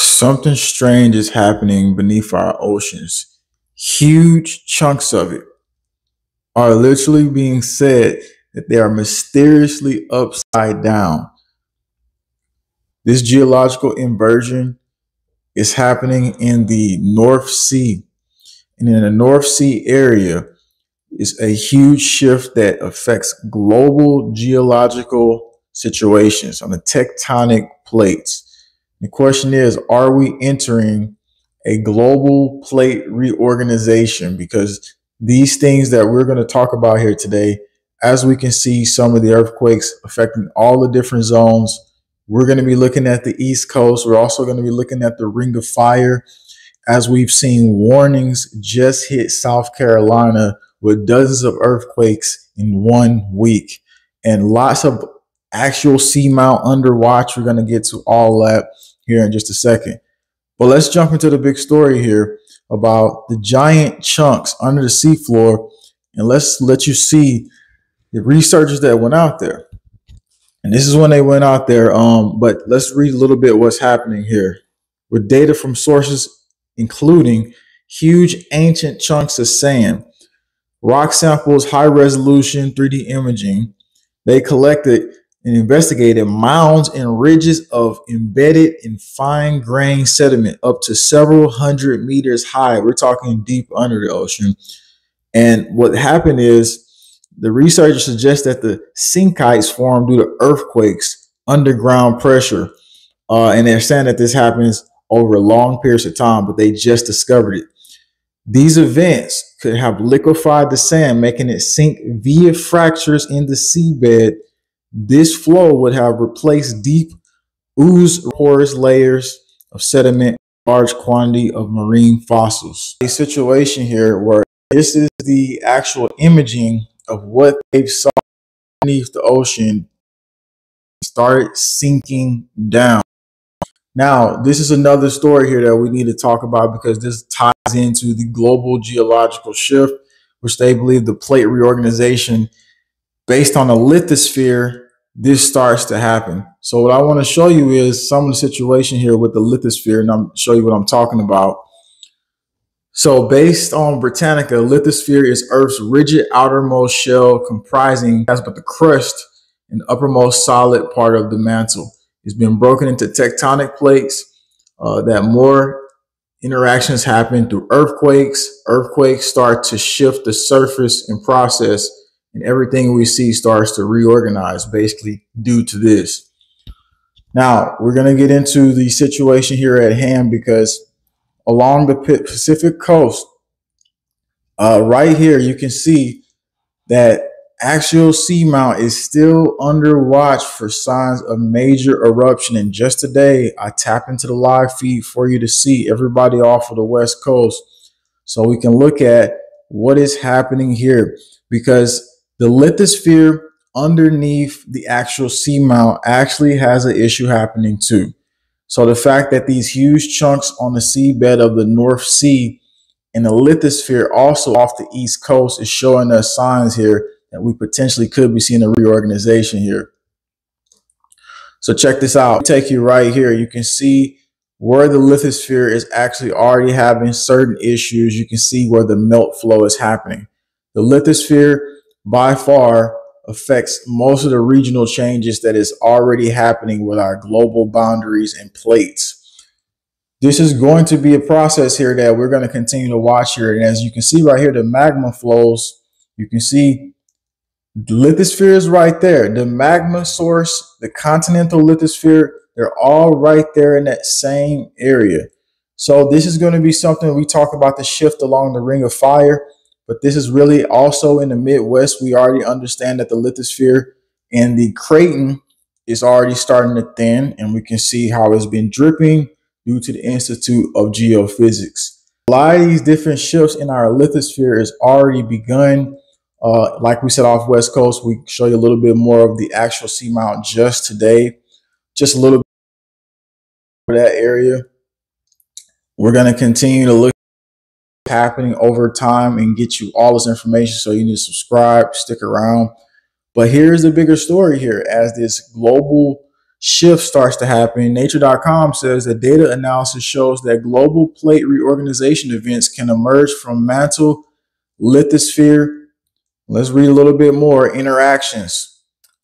Something strange is happening beneath our oceans. Huge chunks of it are literally being said that they are mysteriously upside down. This geological inversion is happening in the North Sea. And in the North Sea area is a huge shift that affects global geological situations on the tectonic plates. The question is, are we entering a global plate reorganization? Because these things that we're going to talk about here today, as we can see some of the earthquakes affecting all the different zones, we're going to be looking at the East Coast. We're also going to be looking at the Ring of Fire, as we've seen warnings just hit South Carolina with dozens of earthquakes in one week and lots of axial seamount under watch. We're going to get to all that here in just a second. But let's jump into the big story here about the giant chunks under the seafloor. And let's let you see the researchers that went out there. And this is when they went out there. Um, but let's read a little bit what's happening here with data from sources including huge ancient chunks of sand, rock samples, high resolution 3D imaging. They collected and investigated mounds and ridges of embedded and fine grained sediment up to several hundred meters high. We're talking deep under the ocean. And what happened is the researchers suggest that the sinkites form due to earthquakes, underground pressure. Uh, and they're saying that this happens over long periods of time, but they just discovered it. These events could have liquefied the sand, making it sink via fractures in the seabed this flow would have replaced deep ooze porous layers of sediment, large quantity of marine fossils. A situation here where this is the actual imaging of what they saw beneath the ocean started sinking down. Now, this is another story here that we need to talk about because this ties into the global geological shift, which they believe the plate reorganization based on the lithosphere, this starts to happen. So what I want to show you is some of the situation here with the lithosphere, and I'm show you what I'm talking about. So based on Britannica, lithosphere is Earth's rigid outermost shell comprising that's but the crust and uppermost solid part of the mantle. It's been broken into tectonic plates uh, that more interactions happen through earthquakes. Earthquakes start to shift the surface and process and everything we see starts to reorganize basically due to this. Now, we're going to get into the situation here at hand because along the Pacific coast, uh, right here, you can see that axial seamount is still under watch for signs of major eruption. And just today, I tap into the live feed for you to see everybody off of the West Coast so we can look at what is happening here because the lithosphere underneath the axial seamount actually has an issue happening too. So the fact that these huge chunks on the seabed of the North Sea and the lithosphere also off the East Coast is showing us signs here that we potentially could be seeing a reorganization here. So check this out. Take you right here. You can see where the lithosphere is actually already having certain issues. You can see where the melt flow is happening. The lithosphere by far affects most of the regional changes that is already happening with our global boundaries and plates. This is going to be a process here that we're going to continue to watch here. And as you can see right here, the magma flows, you can see the lithosphere is right there. The magma source, the continental lithosphere, they're all right there in that same area. So this is going to be something we talk about the shift along the ring of fire. But this is really also in the Midwest. We already understand that the lithosphere and the craton is already starting to thin, and we can see how it's been dripping due to the Institute of Geophysics. A lot of these different shifts in our lithosphere has already begun. Uh, like we said off West Coast, we show you a little bit more of the axial seamount just today, just a little bit for that area. We're going to continue to look happening over time and get you all this information. So you need to subscribe, stick around. But here's the bigger story here as this global shift starts to happen. Nature.com says that data analysis shows that global plate reorganization events can emerge from mantle lithosphere. Let's read a little bit more interactions.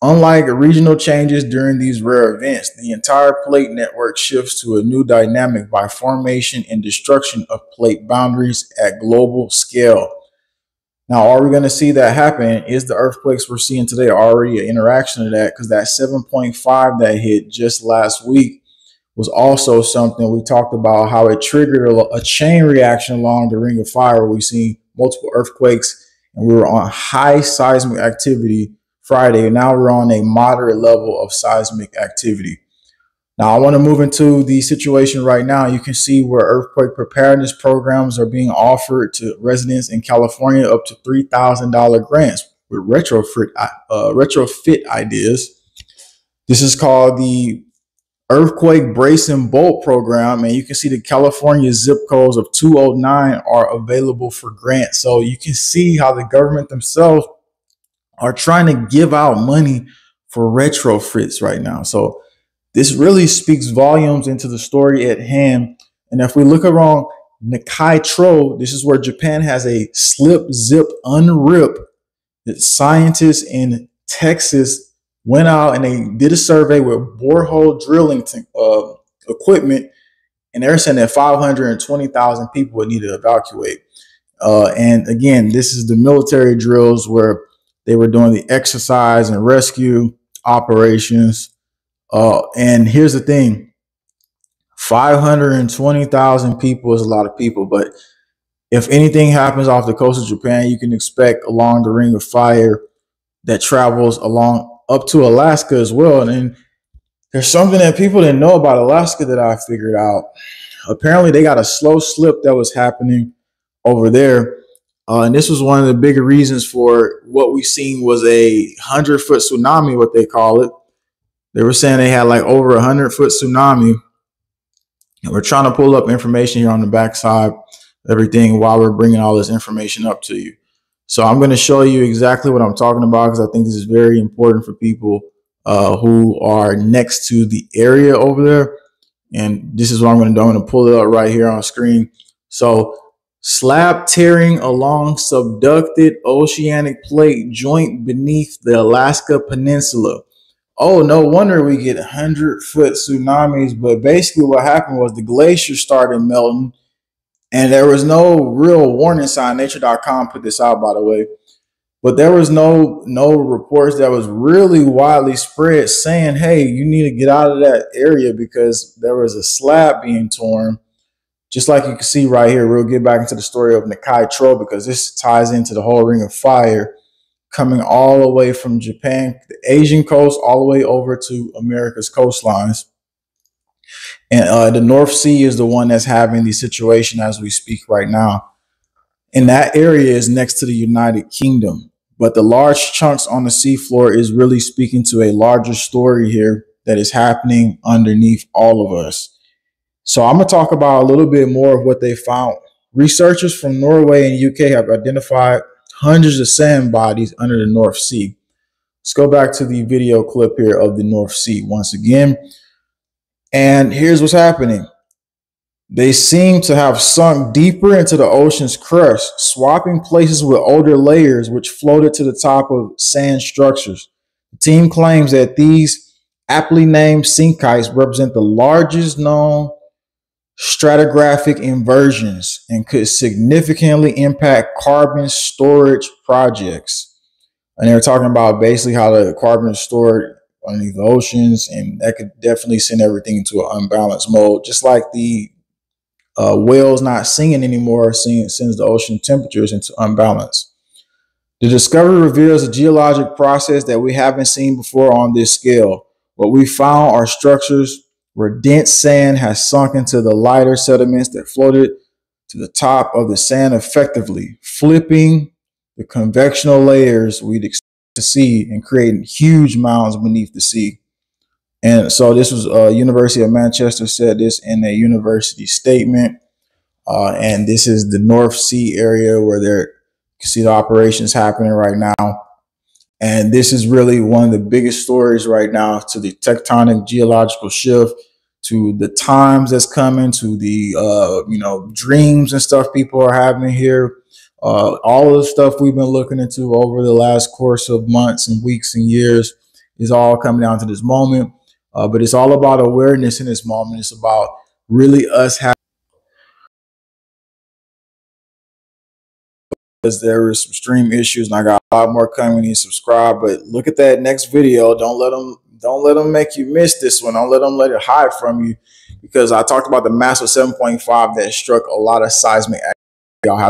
Unlike regional changes during these rare events, the entire plate network shifts to a new dynamic by formation and destruction of plate boundaries at global scale. Now, are we going to see that happen? Is the earthquakes we're seeing today already an interaction of that? Because that 7.5 that hit just last week was also something we talked about how it triggered a, a chain reaction along the ring of fire. We've seen multiple earthquakes and we were on high seismic activity Friday. Now we're on a moderate level of seismic activity. Now, I want to move into the situation right now. You can see where earthquake preparedness programs are being offered to residents in California up to $3,000 grants with retrofit, uh, retrofit ideas. This is called the Earthquake Brace and Bolt program. And you can see the California zip codes of 209 are available for grants. So you can see how the government themselves are trying to give out money for retrofits right now. So this really speaks volumes into the story at hand. And if we look around Nankai Trough, this is where Japan has a slip, zip, unrip that scientists in Texas went out and they did a survey with borehole drilling uh, equipment. And they're saying that 520,000 people would need to evacuate. Uh, and again, this is the military drills where they were doing the exercise and rescue operations. Uh, and here's the thing 520,000 people is a lot of people, but if anything happens off the coast of Japan, you can expect along the ring of fire that travels along up to Alaska as well. And there's something that people didn't know about Alaska that I figured out. Apparently, they got a slow slip that was happening over there. Uh, and this was one of the bigger reasons for what we've seen was a hundred foot tsunami, what they call it. They were saying they had like over a hundred foot tsunami. And we're trying to pull up information here on the backside, everything while we're bringing all this information up to you. So I'm going to show you exactly what I'm talking about because I think this is very important for people uh, who are next to the area over there. And this is what I'm going to do. I'm going to pull it up right here on screen. So slab tearing along subducted oceanic plate joint beneath the Alaska Peninsula oh, no wonder we get 100 foot tsunamis. But basically, what happened was the glacier started melting, and there was no real warning sign. Nature.com put this out, by the way. But there was no no reports that was really widely spread saying, "Hey, you need to get out of that area because there was a slab being torn." Just like you can see right here, we'll get back into the story of Nankai Trough because this ties into the whole Ring of Fire coming all the way from Japan, the Asian coast, all the way over to America's coastlines. And uh, the North Sea is the one that's having the situation as we speak right now. And that area is next to the United Kingdom. But the large chunks on the seafloor is really speaking to a larger story here that is happening underneath all of us. So I'm going to talk about a little bit more of what they found. Researchers from Norway and UK have identified hundreds of sand bodies under the North Sea. Let's go back to the video clip here of the North Sea once again. And here's what's happening. They seem to have sunk deeper into the ocean's crust, swapping places with older layers which floated to the top of sand structures. The team claims that these aptly named sinkites represent the largest known stratigraphic inversions and could significantly impact carbon storage projects. And they're talking about basically how the carbon is stored underneath the oceans, and that could definitely send everything into an unbalanced mode, just like the uh, whales not singing anymore sends the ocean temperatures into unbalance. The discovery reveals a geologic process that we haven't seen before on this scale. What we found are structures where dense sand has sunk into the lighter sediments that floated to the top of the sand effectively, flipping the convectional layers we'd expect to see and creating huge mounds beneath the sea. And so this was uh, University of Manchester said this in a university statement. Uh, and this is the North Sea area where there you can see the operations happening right now. And this is really one of the biggest stories right now to the tectonic geological shift, to the times that's coming, to the uh, you know dreams and stuff people are having here. Uh, all of the stuff we've been looking into over the last course of months and weeks and years is all coming down to this moment. Uh, but it's all about awareness in this moment. It's about really us having because there is some stream issues and I got a lot more coming in subscribe. But look at that next video. Don't let them don't let them make you miss this one. Don't let them let it hide from you because I talked about the massive 7.5 that struck a lot of seismic. Y'all have